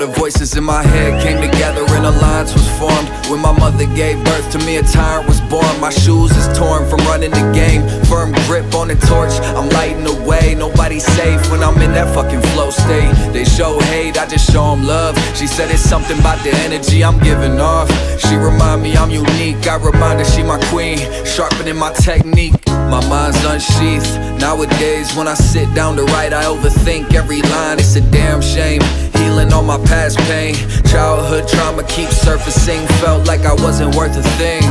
The voices in my head came together and alliance was formed. When my mother gave birth to me, a tyrant was born. My shoes is torn from running the game. Firm grip on the torch, I'm lighting the way. Nobody's safe when I'm in that fucking flow state. They show hate, I just show them love. She said it's something about the energy I'm giving off. She remind me I'm unique. I remind her she my queen, sharpening my technique. My mind's unsheathed. Nowadays, when I sit down to write, I overthink every line. It's a damn shame. Healing all my past pain. Childhood trauma keeps surfacing. Felt like I wasn't worth a thing.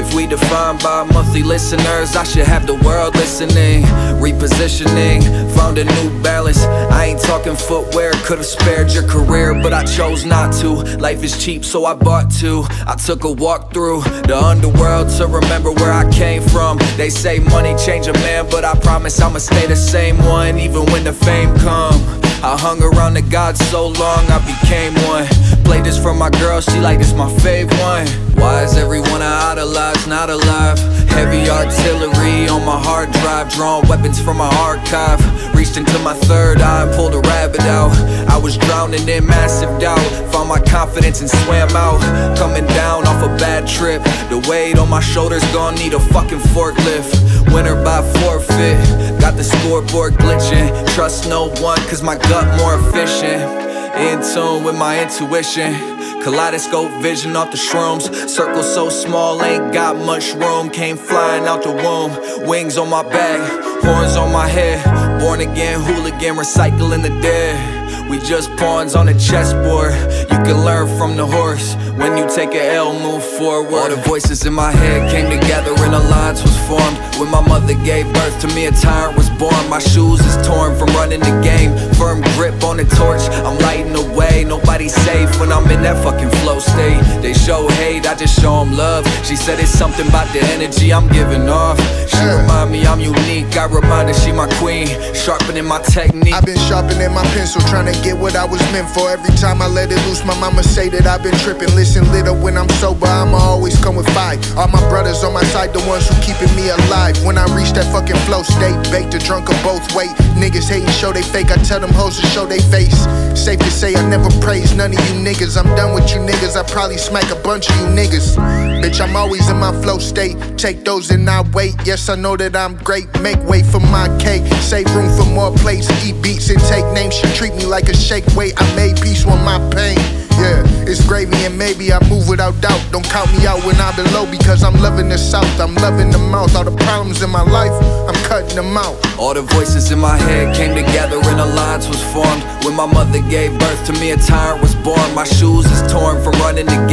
If we define by monthly listeners, I should have the world listening. Repositioning, found a new balance. I ain't talking footwear, could've spared your career, but I chose not to. Life is cheap, so I bought two. I took a walk through the underworld to remember where I came from. They say money change a man, but I promise I'ma stay the same one, even when the fame come. I hung around the gods so long, I became one. Played this for my girl, she like this my fave one. Why is everyone I idolize not alive? Heavy artillery on my hard drive, drawing weapons from my archive. Reached into my third eye and pulled a rabbit out. I was drowning in massive doubt, found my confidence and swam out. Coming down off a bad trip, the weight on my shoulders gon' need a fucking forklift. Winner by forfeit, got the scoreboard glitching. Trust no one, cause my gut more efficient. In tune with my intuition. Kaleidoscope vision off the shrooms. Circle so small, ain't got much room. Came flying out the womb. Wings on my back, horns on my head. Born again, hooligan, recycling the dead. We just pawns on a chessboard. You can learn from the horse. When you take a L, move forward. All the voices in my head came together and alliance was formed. When my mother gave birth to me, a tyrant was born. My shoes is torn from running the game. Firm grip on the torch, I'm lighting the way. Nobody's safe when I'm in that fucking flow state. They show hate, I just show them love. She said it's something about the energy I'm giving off. She remind me I'm unique. I remind her she my queen, sharpening my technique. I've been sharpening my pencil, trying to get what I was meant for. Every time I let it loose, my mama say that I've been tripping. Listen, little, when I'm sober, I'ma always come with. All my brothers on my side, the ones who keeping me alive. When I reach that fucking flow state, baked or drunk or both wait. Niggas hating, show they fake. I tell them hoes to show they face. Safe to say, I never praise none of you niggas. I'm done with you niggas. I probably smack a bunch of you niggas. Bitch, I'm always in my flow state. Take those and I wait. Yes, I know that I'm great. Make way for my cake. Save room for more plates. Eat beats and take names. She treat me like a shake weight. I made peace with my pain. Yeah, it's gravy and maybe I move without doubt. Don't count me out when I'm below because I'm loving the south. I'm loving the mouth. All the problems in my life, I'm cutting them out. All the voices in my head came together and alliance was formed. When my mother gave birth to me, a tyrant was born. My shoes is torn from running game.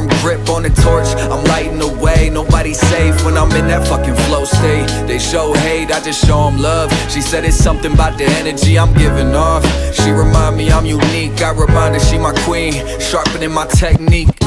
Firm grip on the torch, I'm lighting the way. Nobody's safe when I'm in that fucking flow state. They show hate, I just show them love. She said it's something about the energy I'm giving off. She remind me I'm unique. I remind her she my queen, sharpening my technique.